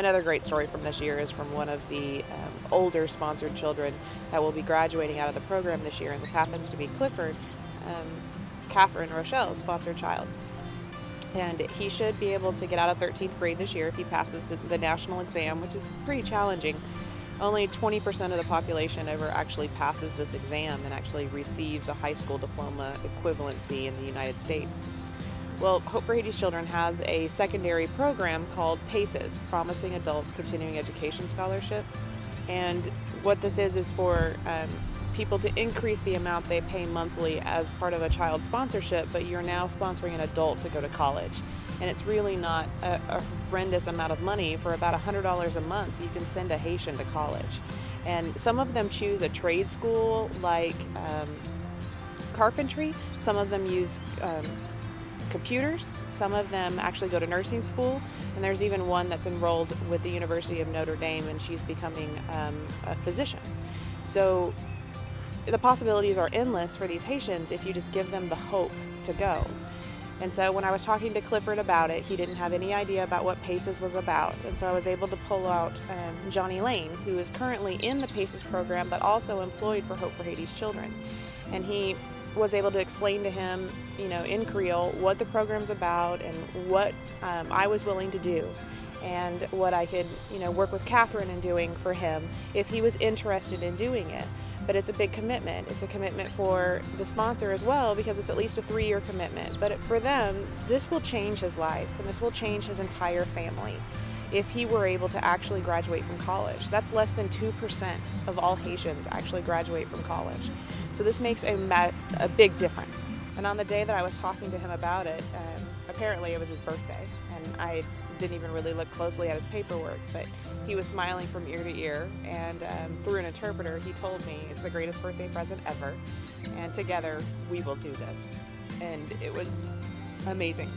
another great story from this year is from one of the um, older sponsored children that will be graduating out of the program this year, and this happens to be Clifford, um, Catherine Rochelle, sponsored child. And he should be able to get out of 13th grade this year if he passes the national exam, which is pretty challenging. Only 20% of the population ever actually passes this exam and actually receives a high school diploma equivalency in the United States. Well, Hope for Haiti's Children has a secondary program called PACES, Promising Adults Continuing Education Scholarship. And what this is is for um, people to increase the amount they pay monthly as part of a child sponsorship, but you're now sponsoring an adult to go to college. And it's really not a, a horrendous amount of money. For about $100 a month, you can send a Haitian to college. And some of them choose a trade school like um, carpentry, some of them use um, computers. Some of them actually go to nursing school, and there's even one that's enrolled with the University of Notre Dame, and she's becoming um, a physician. So the possibilities are endless for these Haitians if you just give them the hope to go. And so when I was talking to Clifford about it, he didn't have any idea about what PACES was about. And so I was able to pull out um, Johnny Lane, who is currently in the PACES program but also employed for Hope for Haiti's Children. And he was able to explain to him, you know, in Creole what the program's about and what um, I was willing to do and what I could, you know, work with Catherine in doing for him if he was interested in doing it. But it's a big commitment. It's a commitment for the sponsor as well because it's at least a three-year commitment. But for them, this will change his life and this will change his entire family if he were able to actually graduate from college. That's less than 2% of all Haitians actually graduate from college. So this makes a, a big difference. And on the day that I was talking to him about it, um, apparently it was his birthday, and I didn't even really look closely at his paperwork, but he was smiling from ear to ear, and um, through an interpreter, he told me it's the greatest birthday present ever, and together we will do this. And it was amazing.